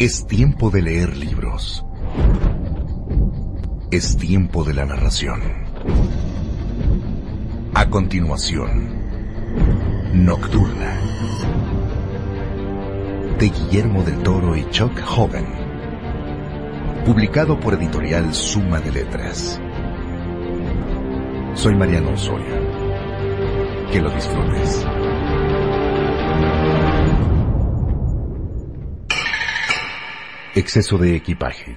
Es tiempo de leer libros. Es tiempo de la narración. A continuación, Nocturna. De Guillermo del Toro y Chuck Hogan. Publicado por editorial Suma de Letras. Soy Mariano Osorio. Que lo disfrutes. Exceso de equipaje.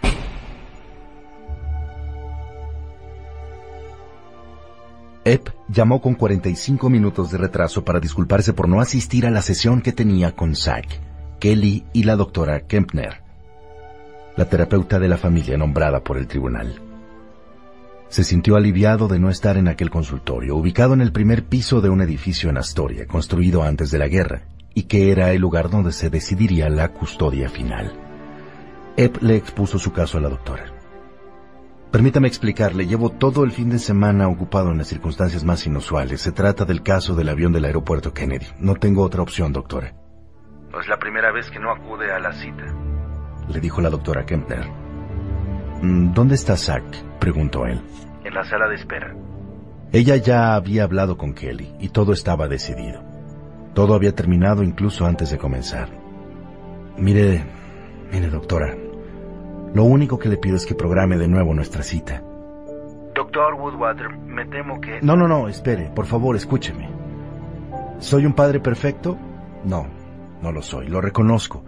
Epp llamó con 45 minutos de retraso para disculparse por no asistir a la sesión que tenía con Zack, Kelly y la doctora Kempner, la terapeuta de la familia nombrada por el tribunal. Se sintió aliviado de no estar en aquel consultorio, ubicado en el primer piso de un edificio en Astoria, construido antes de la guerra, y que era el lugar donde se decidiría la custodia final. Epp le expuso su caso a la doctora. Permítame explicarle, llevo todo el fin de semana ocupado en las circunstancias más inusuales. Se trata del caso del avión del aeropuerto Kennedy. No tengo otra opción, doctora. No es la primera vez que no acude a la cita. Le dijo la doctora Kempner. Mm, ¿Dónde está Zack? preguntó él. En la sala de espera. Ella ya había hablado con Kelly y todo estaba decidido. Todo había terminado incluso antes de comenzar. Mire, mire doctora, lo único que le pido es que programe de nuevo nuestra cita. Doctor Woodwater, me temo que... No, no, no, espere, por favor, escúcheme. ¿Soy un padre perfecto? No, no lo soy, lo reconozco.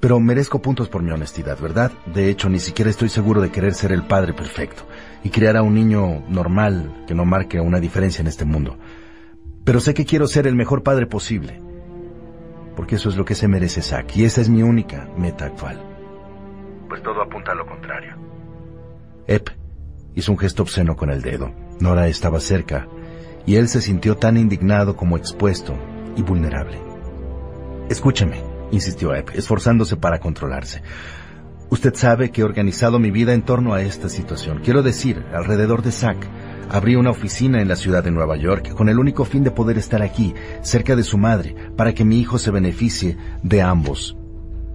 Pero merezco puntos por mi honestidad, ¿verdad? De hecho, ni siquiera estoy seguro de querer ser el padre perfecto y criar a un niño normal que no marque una diferencia en este mundo. Pero sé que quiero ser el mejor padre posible. Porque eso es lo que se merece Zack y esa es mi única meta actual. Pues todo apunta a lo contrario. Ep hizo un gesto obsceno con el dedo. Nora estaba cerca y él se sintió tan indignado como expuesto y vulnerable. Escúcheme, insistió Ep, esforzándose para controlarse. Usted sabe que he organizado mi vida en torno a esta situación. Quiero decir, alrededor de Zack. Abrí una oficina en la ciudad de Nueva York con el único fin de poder estar aquí, cerca de su madre, para que mi hijo se beneficie de ambos.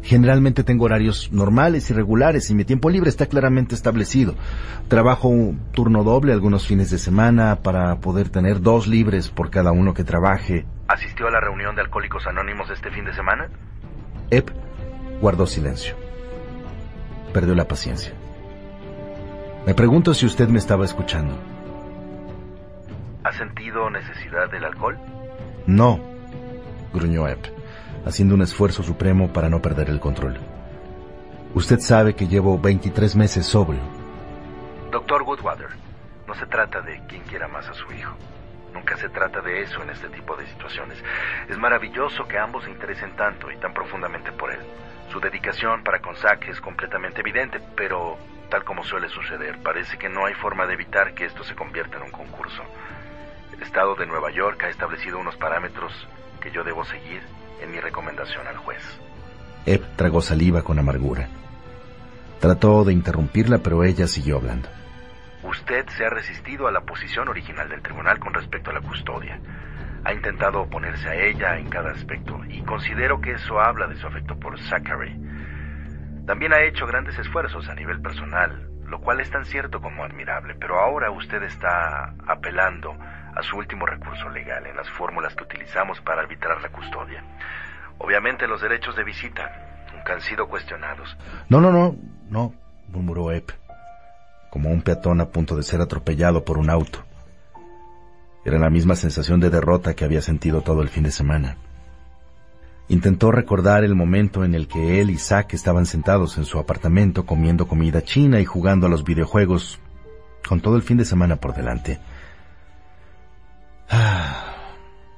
Generalmente tengo horarios normales y regulares y mi tiempo libre está claramente establecido. Trabajo un turno doble algunos fines de semana para poder tener dos libres por cada uno que trabaje. ¿Asistió a la reunión de Alcohólicos Anónimos este fin de semana? Ep guardó silencio. Perdió la paciencia. Me pregunto si usted me estaba escuchando. ¿Ha sentido necesidad del alcohol? No, gruñó Epp, haciendo un esfuerzo supremo para no perder el control. Usted sabe que llevo 23 meses sobrio. Doctor Woodwater, no se trata de quien quiera más a su hijo. Nunca se trata de eso en este tipo de situaciones. Es maravilloso que ambos se interesen tanto y tan profundamente por él. Su dedicación para con Zack es completamente evidente, pero tal como suele suceder, parece que no hay forma de evitar que esto se convierta en un concurso. El Estado de Nueva York ha establecido unos parámetros que yo debo seguir en mi recomendación al juez. Eb tragó saliva con amargura. Trató de interrumpirla, pero ella siguió hablando. Usted se ha resistido a la posición original del tribunal con respecto a la custodia. Ha intentado oponerse a ella en cada aspecto y considero que eso habla de su afecto por Zachary. También ha hecho grandes esfuerzos a nivel personal, lo cual es tan cierto como admirable, pero ahora usted está apelando a su último recurso legal en las fórmulas que utilizamos para arbitrar la custodia. Obviamente los derechos de visita nunca han sido cuestionados. No, no, no, no, murmuró Epp, como un peatón a punto de ser atropellado por un auto. Era la misma sensación de derrota que había sentido todo el fin de semana. Intentó recordar el momento en el que él y Zack estaban sentados en su apartamento comiendo comida china y jugando a los videojuegos con todo el fin de semana por delante. Ah,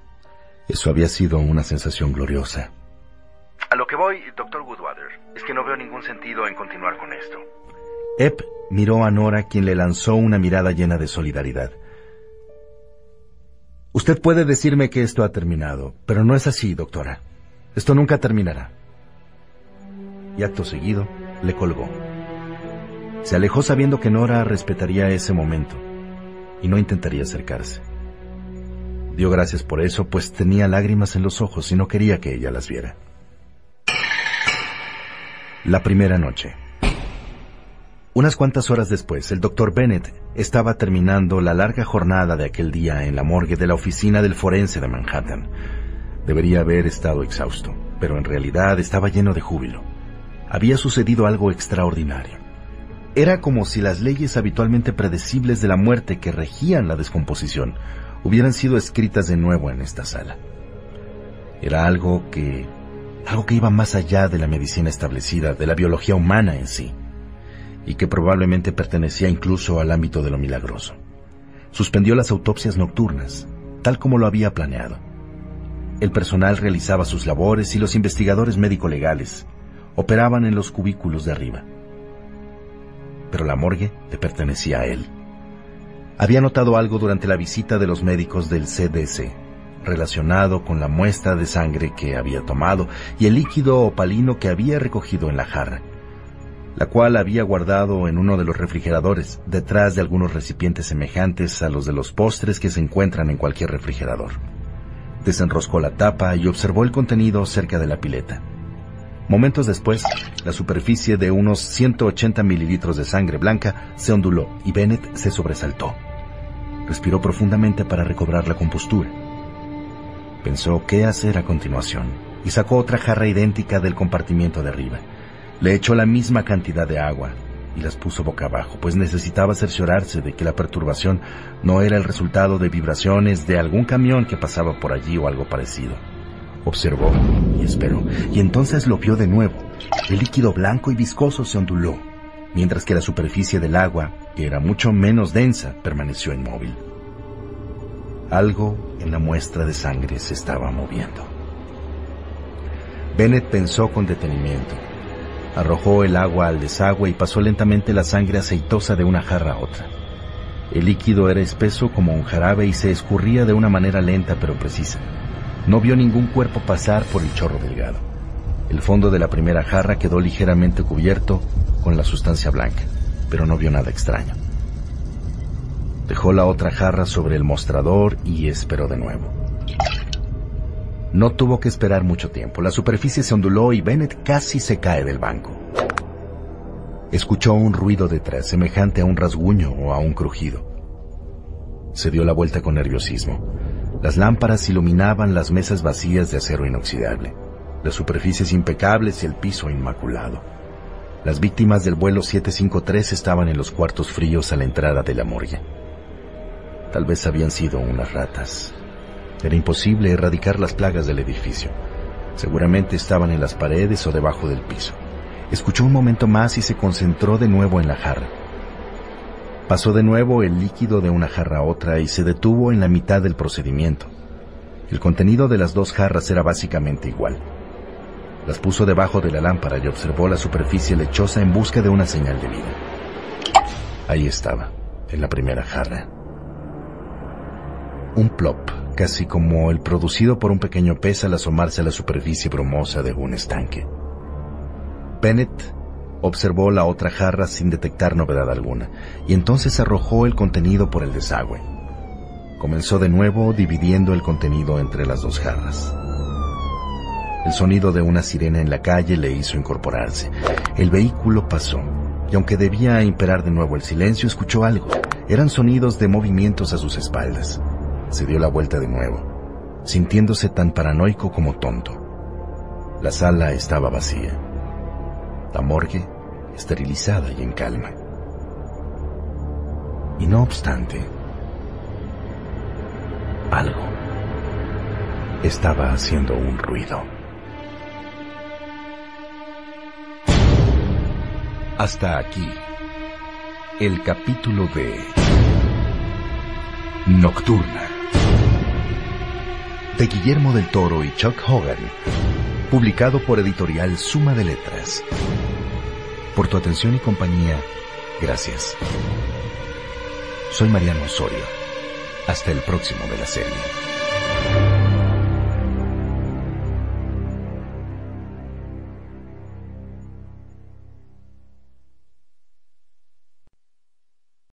eso había sido una sensación gloriosa. A lo que voy, doctor Woodwater, es que no veo ningún sentido en continuar con esto. Epp miró a Nora, quien le lanzó una mirada llena de solidaridad. Usted puede decirme que esto ha terminado, pero no es así, doctora. Esto nunca terminará. Y acto seguido, le colgó. Se alejó sabiendo que Nora respetaría ese momento y no intentaría acercarse. Dio gracias por eso, pues tenía lágrimas en los ojos y no quería que ella las viera. La primera noche. Unas cuantas horas después, el doctor Bennett estaba terminando la larga jornada de aquel día en la morgue de la oficina del forense de Manhattan. Debería haber estado exhausto, pero en realidad estaba lleno de júbilo. Había sucedido algo extraordinario. Era como si las leyes habitualmente predecibles de la muerte que regían la descomposición hubieran sido escritas de nuevo en esta sala. Era algo que algo que iba más allá de la medicina establecida, de la biología humana en sí y que probablemente pertenecía incluso al ámbito de lo milagroso. Suspendió las autopsias nocturnas, tal como lo había planeado. El personal realizaba sus labores y los investigadores médico-legales operaban en los cubículos de arriba. Pero la morgue le pertenecía a él. Había notado algo durante la visita de los médicos del CDC, relacionado con la muestra de sangre que había tomado y el líquido opalino que había recogido en la jarra la cual había guardado en uno de los refrigeradores, detrás de algunos recipientes semejantes a los de los postres que se encuentran en cualquier refrigerador. Desenroscó la tapa y observó el contenido cerca de la pileta. Momentos después, la superficie de unos 180 mililitros de sangre blanca se onduló y Bennett se sobresaltó. Respiró profundamente para recobrar la compostura. Pensó qué hacer a continuación y sacó otra jarra idéntica del compartimiento de arriba. Le echó la misma cantidad de agua y las puso boca abajo, pues necesitaba cerciorarse de que la perturbación no era el resultado de vibraciones de algún camión que pasaba por allí o algo parecido. Observó y esperó, y entonces lo vio de nuevo. El líquido blanco y viscoso se onduló, mientras que la superficie del agua, que era mucho menos densa, permaneció inmóvil. Algo en la muestra de sangre se estaba moviendo. Bennett pensó con detenimiento Arrojó el agua al desagüe y pasó lentamente la sangre aceitosa de una jarra a otra. El líquido era espeso como un jarabe y se escurría de una manera lenta pero precisa. No vio ningún cuerpo pasar por el chorro delgado. El fondo de la primera jarra quedó ligeramente cubierto con la sustancia blanca, pero no vio nada extraño. Dejó la otra jarra sobre el mostrador y esperó de nuevo. No tuvo que esperar mucho tiempo. La superficie se onduló y Bennett casi se cae del banco. Escuchó un ruido detrás, semejante a un rasguño o a un crujido. Se dio la vuelta con nerviosismo. Las lámparas iluminaban las mesas vacías de acero inoxidable, las superficies impecables y el piso inmaculado. Las víctimas del vuelo 753 estaban en los cuartos fríos a la entrada de la morgue. Tal vez habían sido unas ratas, era imposible erradicar las plagas del edificio. Seguramente estaban en las paredes o debajo del piso. Escuchó un momento más y se concentró de nuevo en la jarra. Pasó de nuevo el líquido de una jarra a otra y se detuvo en la mitad del procedimiento. El contenido de las dos jarras era básicamente igual. Las puso debajo de la lámpara y observó la superficie lechosa en busca de una señal de vida. Ahí estaba, en la primera jarra. Un plop casi como el producido por un pequeño pez al asomarse a la superficie brumosa de un estanque. Bennett observó la otra jarra sin detectar novedad alguna, y entonces arrojó el contenido por el desagüe. Comenzó de nuevo dividiendo el contenido entre las dos jarras. El sonido de una sirena en la calle le hizo incorporarse. El vehículo pasó, y aunque debía imperar de nuevo el silencio, escuchó algo. Eran sonidos de movimientos a sus espaldas se dio la vuelta de nuevo, sintiéndose tan paranoico como tonto. La sala estaba vacía. La morgue esterilizada y en calma. Y no obstante, algo estaba haciendo un ruido. Hasta aquí, el capítulo de Nocturna de Guillermo del Toro y Chuck Hogan, publicado por editorial Suma de Letras. Por tu atención y compañía, gracias. Soy Mariano Osorio. Hasta el próximo de la serie.